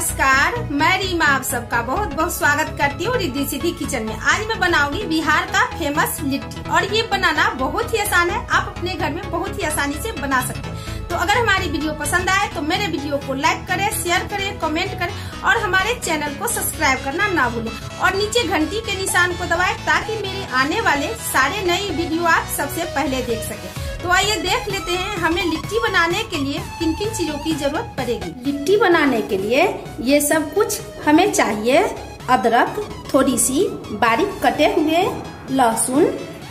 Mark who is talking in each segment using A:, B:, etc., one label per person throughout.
A: नमस्कार, मैं रीमा, आप सबका बहुत बहुत स्वागत करती हूँ रिद्धि सिद्धि किचन में। आज मैं बनाऊँगी बिहार का फ़ेमस लिट्टी। और ये बनाना बहुत ही आसान है, आप अपने घर में बहुत ही आसानी से बना सकते हैं। तो अगर हमारी वीडियो पसंद आए तो मेरे वीडियो को लाइक करें शेयर करें कमेंट करें और हमारे चैनल को सब्सक्राइब करना ना भूलें। और नीचे घंटी के निशान को दबाएँ ताकि मेरे आने वाले सारे नई वीडियो आप सबसे पहले देख सके। तो आइए देख लेते हैं, हमें लिट्टी बनाने के लिए किन किन चीज़ों की ज़रूरत पड़ेगी। लिट्टी बनाने के लिए ये सब कुछ हमें चाहिए। अदरक थोड़ी सी बारीक कटे हुए लहसुन,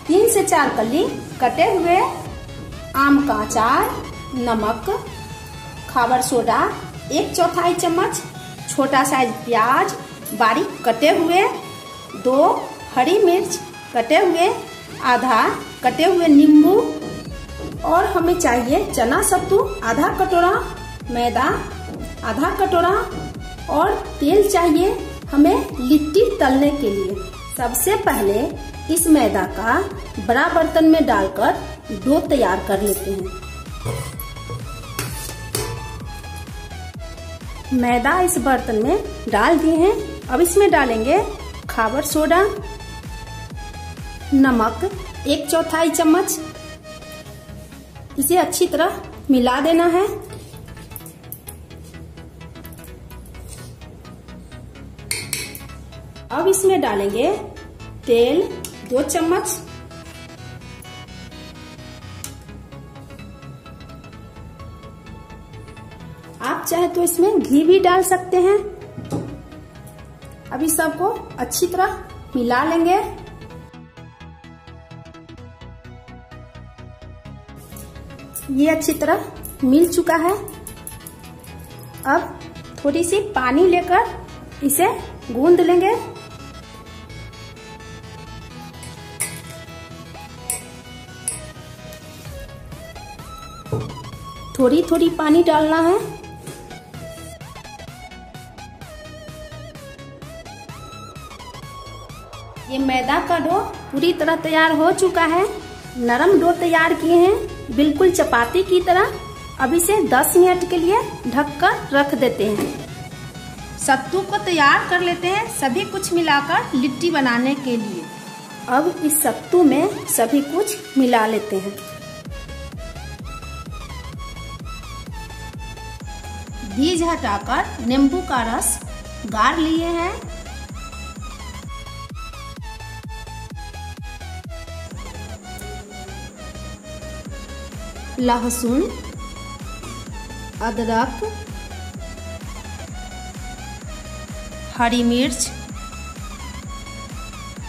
A: तीन से चार कली कटे हुए आम का अचार नमक खाबर सोडा, एक चौथाई चम्मच, छोटा साइज़ प्याज, बारीक कटे हुए, दो हरी मिर्च कटे हुए, आधा कटे हुए नींबू, और हमें चाहिए चना सत्तू, आधा कटोरा मैदा, आधा कटोरा, और तेल चाहिए हमें लिट्टी तलने के लिए। सबसे पहले इस मैदा का बड़ा बर्तन में डालकर डो तैयार कर लेते हैं। मैदा इस बर्तन में डाल दिए हैं। अब इसमें डालेंगे खाबर सोडा, नमक, एक चौथाई चम्मच। इसे अच्छी तरह मिला देना है। अब इसमें डालेंगे तेल, दो चम्मच। आप चाहे तो इसमें घी भी डाल सकते हैं। अभी सबको अच्छी तरह मिला लेंगे। ये अच्छी तरह मिल चुका है। अब थोड़ी सी पानी लेकर इसे गूंद लेंगे। थोड़ी थोड़ी पानी डालना है। ये मैदा का डो पूरी तरह तैयार हो चुका है। नरम डो तैयार किए हैं, बिल्कुल चपाती की तरह। अब इसे 10 मिनट के लिए ढककर रख देते हैं। सत्तू को तैयार कर लेते हैं सभी कुछ मिलाकर लिट्टी बनाने के लिए। अब इस सत्तू में सभी कुछ मिला लेते हैं। बीज हटाकर नींबू का रस गार लिए हैं। लहसुन, अदरक, हरी मिर्च,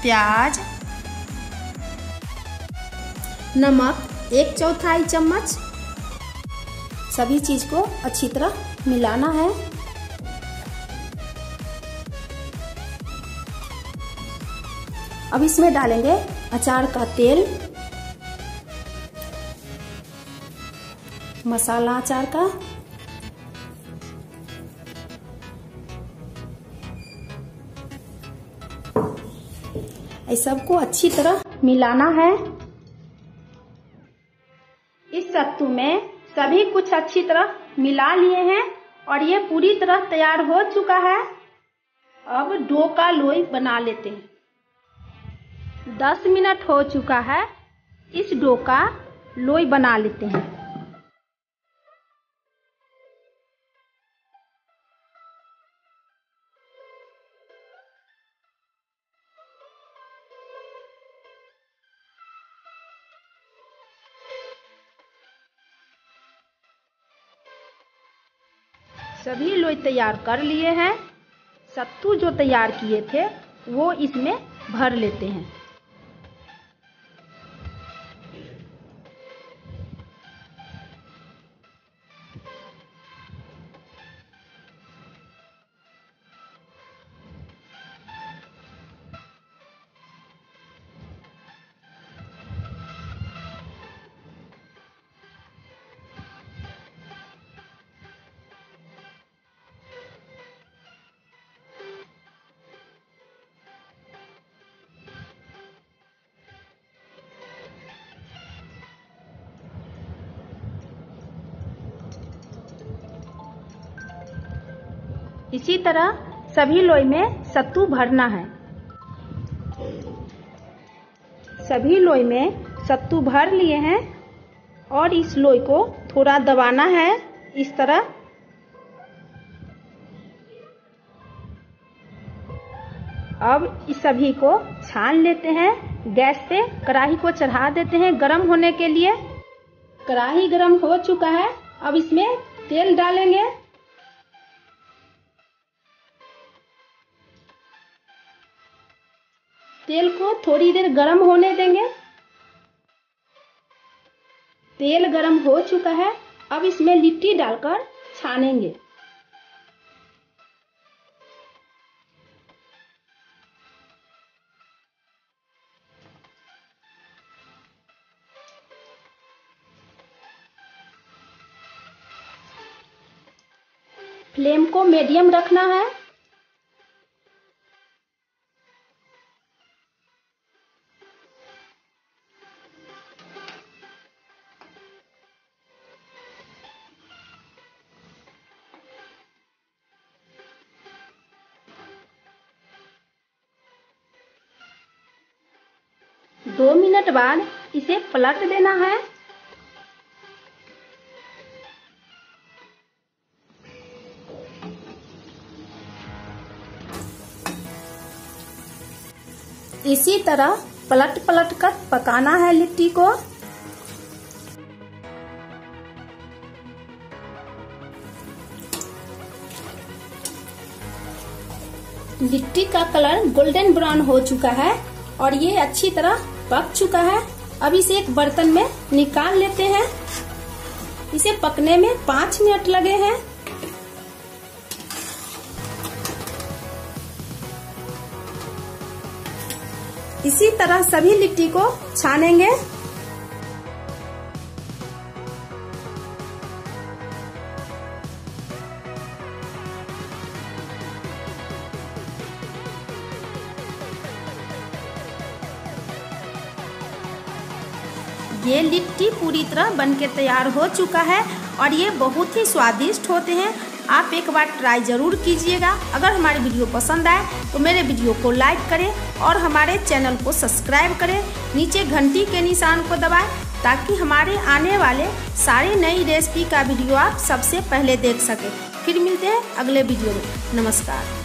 A: प्याज, नमक, एक चौथाई चम्मच। सभी चीज़ को अच्छी तरह मिलाना है। अब इसमें डालेंगे अचार का तेल। मसाला अचार का? सबको अच्छी तरह मिलाना है। इस सत्तू में सभी कुछ अच्छी तरह मिला लिए हैं और ये पूरी तरह तैयार हो चुका है। अब डो का लोई बना लेते हैं। दस मिनट हो चुका है। इस डो का लोई बना लेते हैं। सभी लोई तैयार कर लिए हैं। सत्तू जो तैयार किए थे, वो इसमें भर लेते हैं। इसी तरह सभी लोई में सत्तू भरना है। सभी लोई में सत्तू भर लिए हैं और इस लोई को थोड़ा दबाना है इस तरह। अब इस सभी को छान लेते हैं, गैस पे कढ़ाई को चढ़ा देते हैं गरम होने के लिए। कढ़ाई गरम हो चुका है, अब इसमें तेल डालेंगे। तेल को थोड़ी देर गरम होने देंगे। तेल गरम हो चुका है। अब इसमें लिट्टी डालकर छानेंगे। फ्लेम को मीडियम रखना है। दो मिनट बाद इसे पलट देना है। इसी तरह पलट पलट कर पकाना है लिट्टी को। लिट्टी का कलर गोल्डन ब्राउन हो चुका है और ये अच्छी तरह पक चुका है। अब इसे एक बर्तन में निकाल लेते हैं। इसे पकने में पाँच मिनट लगे हैं। इसी तरह सभी लिट्टी को छानेंगे। ये लिट्टी पूरी तरह बनके तैयार हो चुका है और ये बहुत ही स्वादिष्ट होते हैं। आप एक बार ट्राई ज़रूर कीजिएगा। अगर हमारी वीडियो पसंद आए तो मेरे वीडियो को लाइक करें और हमारे चैनल को सब्सक्राइब करें। नीचे घंटी के निशान को दबाएँ ताकि हमारे आने वाले सारे नई रेसिपी का वीडियो आप सबसे पहले देख सकें। फिर मिलते हैं अगले वीडियो में। नमस्कार।